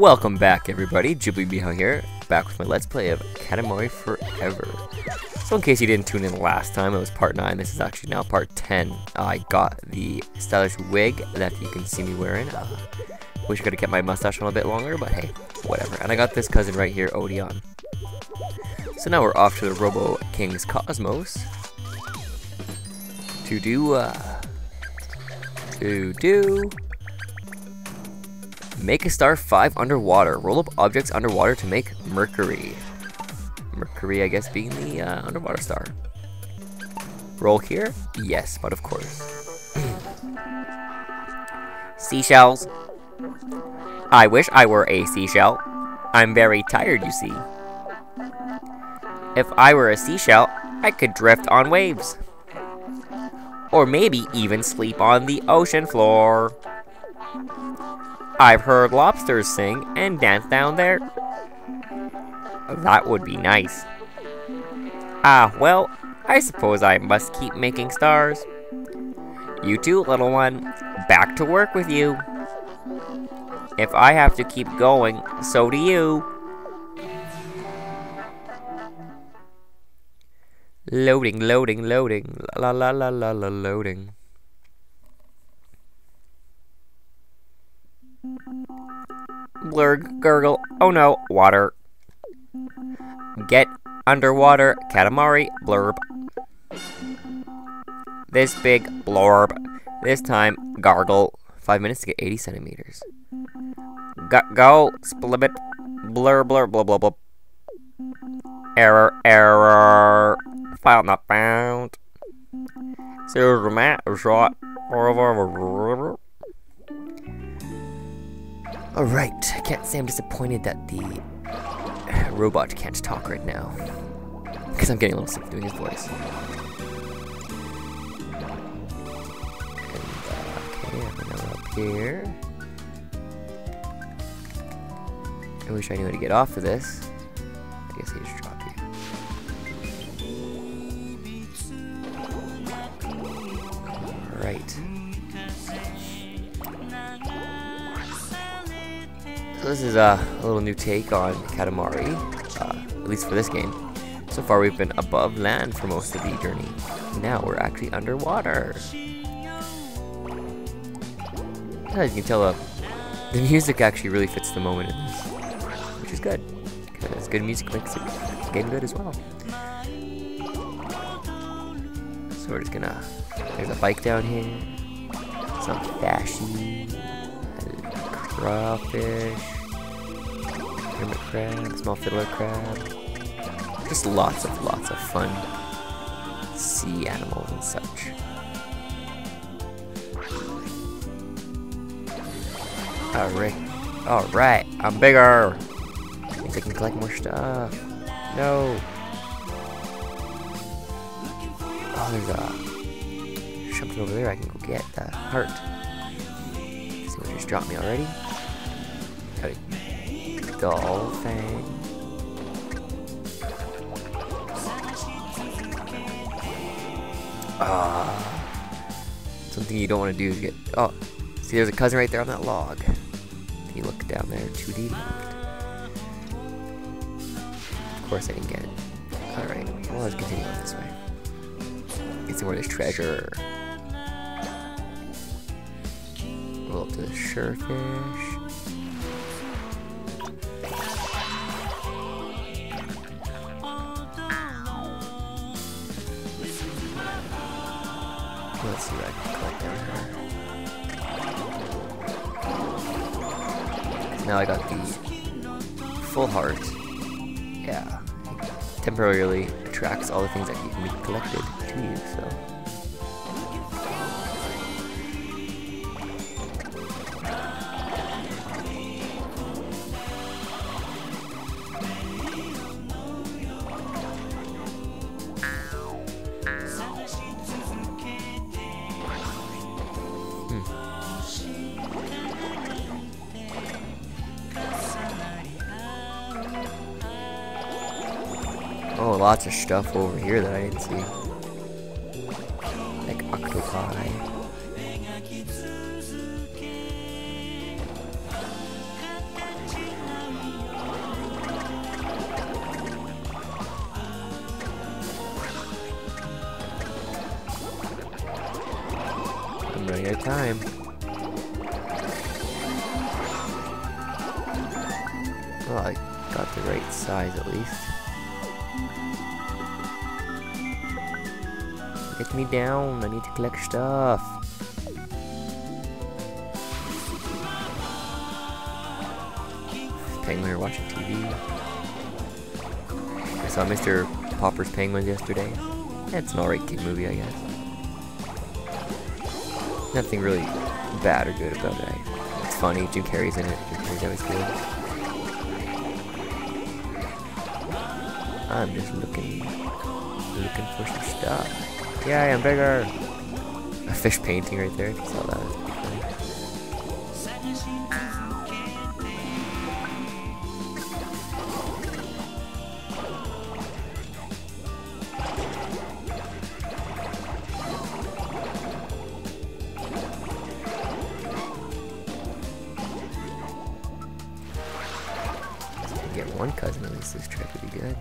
Welcome back everybody, Mehow here, back with my Let's Play of Katamari Forever. So in case you didn't tune in last time, it was part 9, this is actually now part 10. I got the stylish wig that you can see me wearing. Uh, wish I could have kept my mustache on a bit longer, but hey, whatever. And I got this cousin right here, Odion. So now we're off to the Robo King's Cosmos. To do, uh... To do... Make a star 5 underwater. Roll up objects underwater to make Mercury. Mercury, I guess, being the uh, underwater star. Roll here? Yes, but of course. Seashells. I wish I were a seashell. I'm very tired, you see. If I were a seashell, I could drift on waves. Or maybe even sleep on the ocean floor. I've heard lobsters sing and dance down there. That would be nice. Ah, well, I suppose I must keep making stars. You too, little one. Back to work with you. If I have to keep going, so do you. Loading, loading, loading. La la la la la loading. Blurg, gurgle, oh no, water. Get underwater, Katamari, blurb. This big blorb. This time, gargle. Five minutes to get 80 centimeters. Go, go, splibbit, blur, blur, blah, blah, blah. Error, error. File not found. So, the mat shot. Alright, I can't say I'm disappointed that the robot can't talk right now. Because I'm getting a little sick of doing his voice. And, uh, okay, I'm gonna up here. I wish I knew how to get off of this. I guess he just dropped you. Alright. So this is a little new take on Katamari, uh, at least for this game. So far we've been above land for most of the journey. Now we're actually underwater. As you can tell, uh, the music actually really fits the moment in this, which is good. Because good music makes it game good as well. So we're just gonna, there's a bike down here, some fashy, crawfish, hermit crab, small fiddler crab. Just lots of lots of fun sea animals and such. Alright, alright, I'm bigger! Means I can collect more stuff. No! Oh, there's a something over there I can go get. The heart. What just dropped me already? Dolphin. Ah. Something you don't want to do is get. Oh, see, there's a cousin right there on that log. If you look down there, 2D Of course, I didn't get it. Alright, well, let's continue on this way. Some more of this treasure. Roll up to the surefish. Let's see I can collect. Now I got the full heart. Yeah. Temporarily attracts all the things that can be collected to you, so. lots of stuff over here that I didn't see. Like octopi. I'm running out of time. Well, I got the right size at least. Get me down, I need to collect stuff. Penguin are watching TV. I saw Mr. Popper's Penguins yesterday. It's an alright kid movie, I guess. Nothing really bad or good about it. It's funny, Jim Carrey's in it. Jim Carrey's always good. I'm just looking, looking for some stuff. Yeah, I am bigger. A fish painting right there. Saw that, that's pretty funny. Get one cousin at least this trip would be good.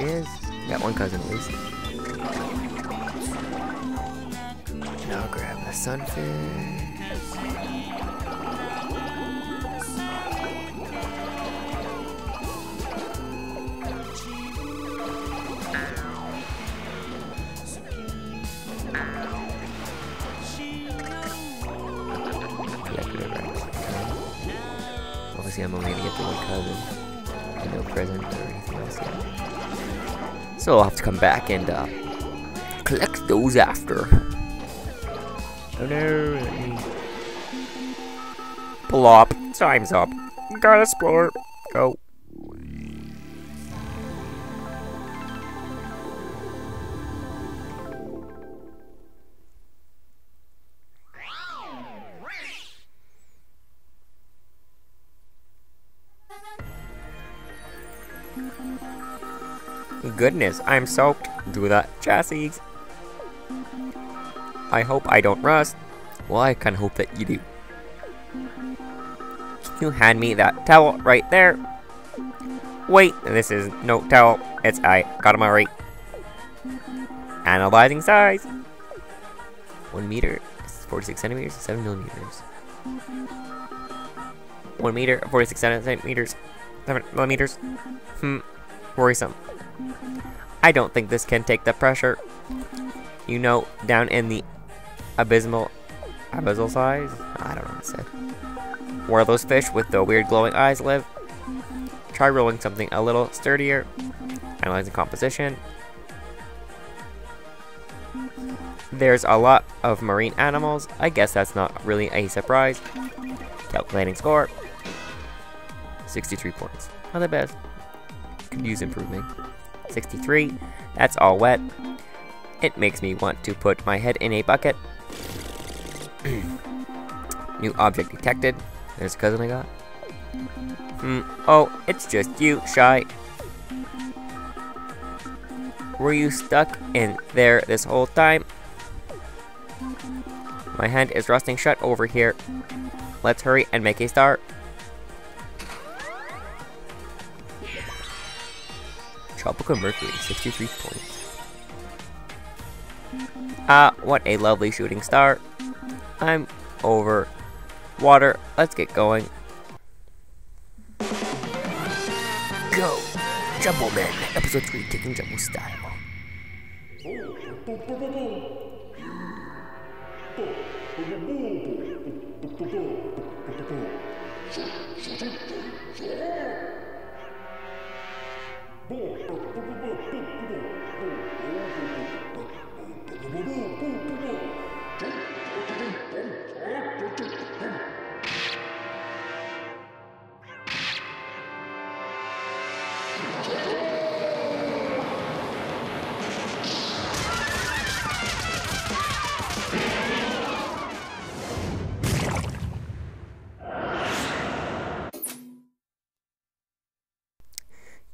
He is. Got one cousin at least. Now grab the sunfish. So I'll have to come back and uh, collect those after. Oh no! let me- Plop. Time's up. Gotta explore. Go. Goodness, I'm soaked. Do that chassis. I hope I don't rust. Well, I of hope that you do. Can you hand me that towel right there? Wait, this is no towel. It's I. Got him alright. Analyzing size. One meter. 46 centimeters. Seven millimeters. One meter. 46 centimeters. Seven millimeters. Hmm. Worrisome. I don't think this can take the pressure. You know, down in the abysmal, abyssal size? I don't know what said. Where those fish with the weird glowing eyes live. Try rolling something a little sturdier. Analyzing composition. There's a lot of marine animals. I guess that's not really a surprise. Calculating score. 63 points. Not the best. Could use improvement. 63. That's all wet. It makes me want to put my head in a bucket. New object detected. There's a cousin I got. Hmm. Oh, it's just you, Shy. Were you stuck in there this whole time? My hand is rusting shut over here. Let's hurry and make a start. Tropical Mercury, 63 points. Ah, what a lovely shooting star. I'm over water. Let's get going. Go! Jumbo Man, episode 3, taking Jumbo style.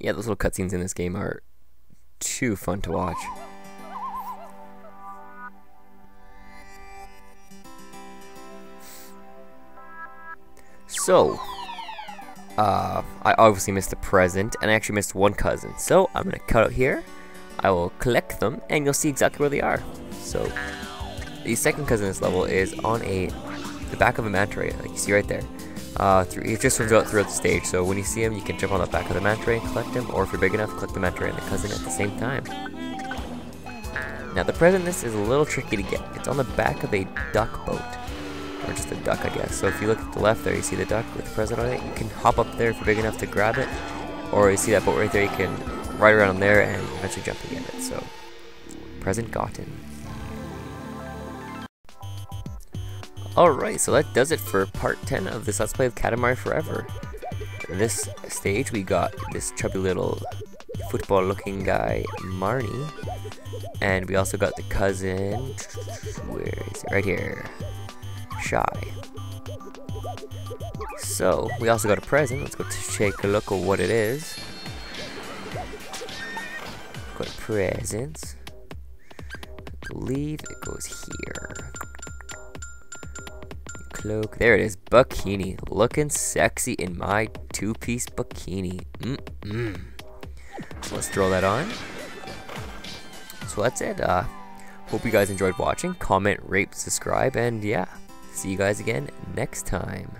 Yeah, those little cutscenes in this game are too fun to watch. So, uh, I obviously missed the present, and I actually missed one cousin. So, I'm gonna cut out here. I will collect them and you'll see exactly where they are. So the second cousin in this level is on a the back of a manta ray, like you see right there. Uh, through, it just swims out throughout the stage, so when you see him, you can jump on the back of the manta ray and collect him, or if you're big enough, collect the manta ray and the cousin at the same time. Now the present this is a little tricky to get. It's on the back of a duck boat. Or just a duck, I guess. So if you look at the left there, you see the duck with the present on it. You can hop up there if you're big enough to grab it. Or you see that boat right there, you can ride around there and eventually jump and get it. So, present gotten. Alright, so that does it for part 10 of this Let's Play of Katamari Forever. This stage, we got this chubby little football looking guy, Marnie. And we also got the cousin, where is it? Right here, Shy. So, we also got a present. Let's go take a look at what it is. Got a present. I believe it goes here cloak. There it is. Bikini. Looking sexy in my two-piece bikini. Mm-mm. Let's throw that on. So that's it. Uh, hope you guys enjoyed watching. Comment, rate, subscribe, and yeah. See you guys again next time.